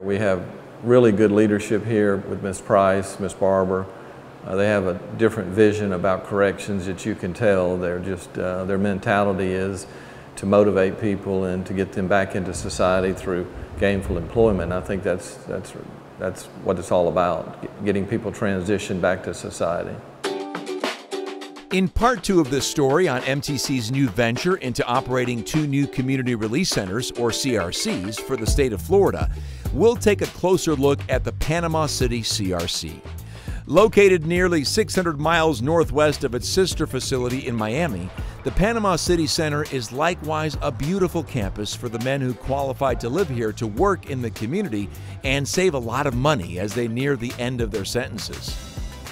We have really good leadership here with Ms. Price, Ms. Barber. Uh, they have a different vision about corrections that you can tell. They're just, uh, their mentality is to motivate people and to get them back into society through gainful employment. I think that's, that's, that's what it's all about, getting people transitioned back to society. In part two of this story on MTC's new venture into operating two new community release centers, or CRCs, for the state of Florida, we'll take a closer look at the Panama City CRC. Located nearly 600 miles northwest of its sister facility in Miami, the Panama City Center is likewise a beautiful campus for the men who qualified to live here to work in the community and save a lot of money as they near the end of their sentences.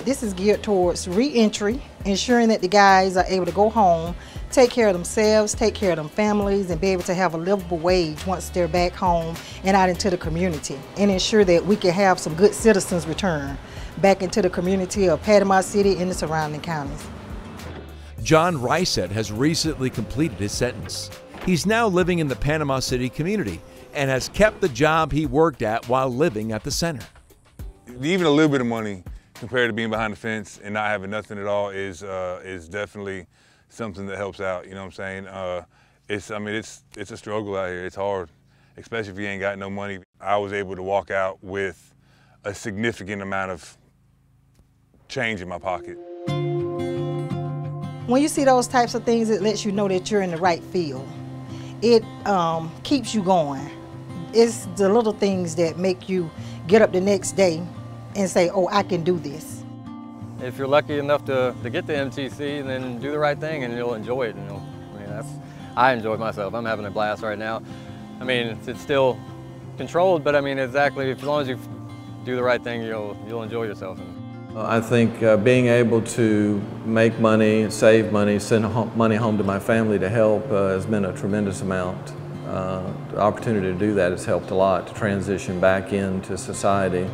This is geared towards reentry, ensuring that the guys are able to go home, take care of themselves, take care of their families, and be able to have a livable wage once they're back home and out into the community, and ensure that we can have some good citizens return back into the community of Panama City and the surrounding counties. John Rysett has recently completed his sentence. He's now living in the Panama City community and has kept the job he worked at while living at the center. Even a little bit of money compared to being behind the fence and not having nothing at all is uh, is definitely something that helps out. You know what I'm saying? Uh, it's I mean it's it's a struggle out here. It's hard, especially if you ain't got no money. I was able to walk out with a significant amount of change in my pocket. When you see those types of things, it lets you know that you're in the right field. It um, keeps you going. It's the little things that make you get up the next day and say, oh, I can do this. If you're lucky enough to, to get the MTC, then do the right thing and you'll enjoy it. You know? I mean, that's, I enjoy myself. I'm having a blast right now. I mean, it's, it's still controlled, but I mean, exactly, as long as you do the right thing, you'll, you'll enjoy yourself. I think uh, being able to make money, save money, send home, money home to my family to help uh, has been a tremendous amount. Uh, the opportunity to do that has helped a lot to transition back into society.